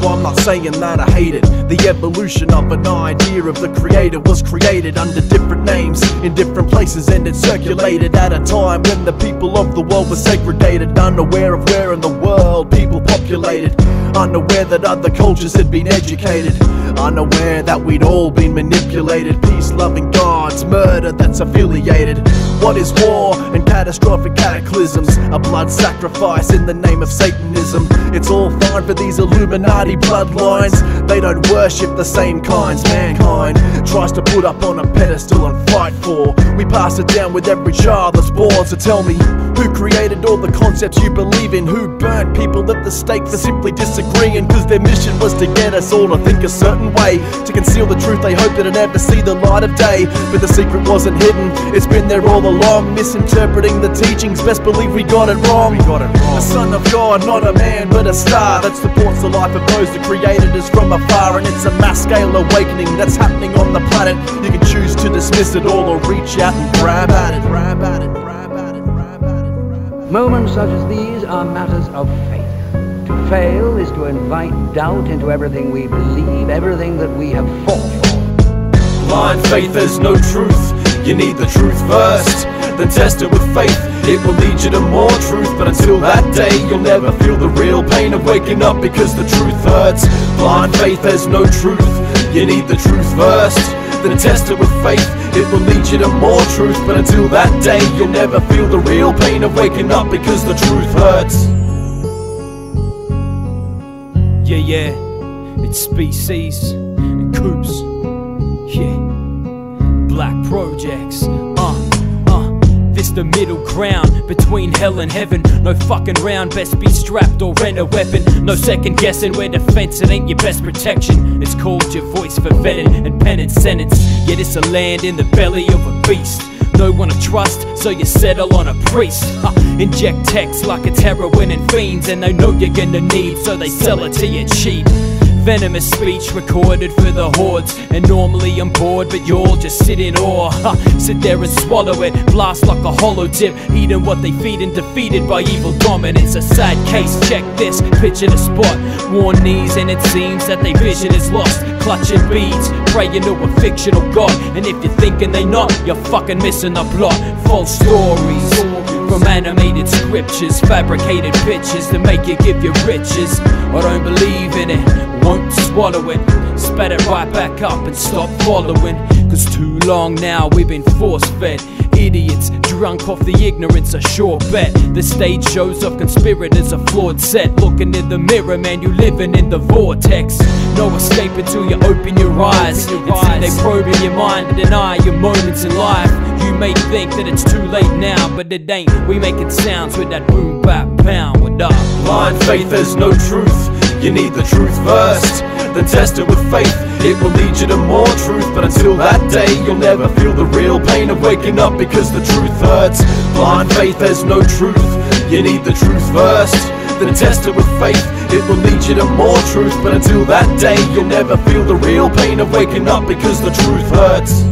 not saying that I hate it. The evolution of an idea of the creator was created under different names in different places and it circulated at a time when the people of the world were segregated, unaware of where in the world people populated. Unaware that other cultures had been educated. Unaware that we'd all been manipulated. Peace loving gods, murder that's affiliated. What is war and catastrophic cataclysms? A blood sacrifice in the name of Satanism. It's all fine for these Illuminati bloodlines. They don't worship the same kinds mankind tries to put up on a pedestal and fight for. We pass it down with every child that's born. So tell me, who created all the concepts you believe in? Who burnt people at the stake for simply disagreeing? Cause their mission was to get us all to think a certain way. To conceal the truth, they hoped that it'd never see the light of day. But the secret wasn't hidden, it's been there all along. Misinterpreting the teachings, best believe we got it wrong. We got it wrong. The Son of God, not a man, but a star that supports the life of those that created us from afar. And it's a mass scale awakening that's happening on the planet. You can choose to dismiss it all or reach out and grab at it. Grab at it. Moments such as these are matters of faith. To fail is to invite doubt into everything we believe, everything that we have fought for. Blind faith is no truth. You need the truth first, then test it with faith. It will lead you to more truth, but until that day, you'll never feel the real pain of waking up because the truth hurts. Blind faith has no truth. You need the truth first, then test it with faith. It will lead you to more truth, but until that day, you'll never feel the real pain of waking up because the truth hurts. Yeah, yeah, it's species and coops. Yeah, black projects. The middle ground between hell and heaven. No fucking round, best be strapped or rent a weapon. No second guessing where defense, it ain't your best protection. It's called your voice for vetting and penance sentence. Yet it's a land in the belly of a beast. No one to trust, so you settle on a priest. Huh. Inject text like it's heroin and fiends, and they know you're gonna need, so they sell it to you cheap. Venomous speech recorded for the hordes. And normally I'm bored, but you all just sit in awe. Ha, sit there and swallow it, blast like a hollow tip. Eating what they feed and defeated by evil dominance. A sad case, check this, picture the spot. Worn knees, and it seems that their vision is lost. Clutching beads, praying to a fictional god. And if you're thinking they not, you're fucking missing the plot. False stories. From animated scriptures, fabricated pictures to make you give you riches. I don't believe in it, swallow it. Spat it right back up and stop following. Cause too long now we've been force fed. Idiots, drunk off the ignorance, a sure bet. The stage shows of conspirators, a flawed set. Looking in the mirror, man, you living in the vortex. No escape until you open your eyes. and see they probing your mind deny your moments in life. You may think that it's too late now, but it ain't. We making sounds with that boom bap pound. Blind faith is no truth. You need the truth first, then test it with faith. It will lead you to more truth, but until that day, you'll never feel the real pain of waking up because the truth hurts. Blind faith has no truth. You need the truth first, then test it with faith. It will lead you to more truth, but until that day, you'll never feel the real pain of waking up because the truth hurts.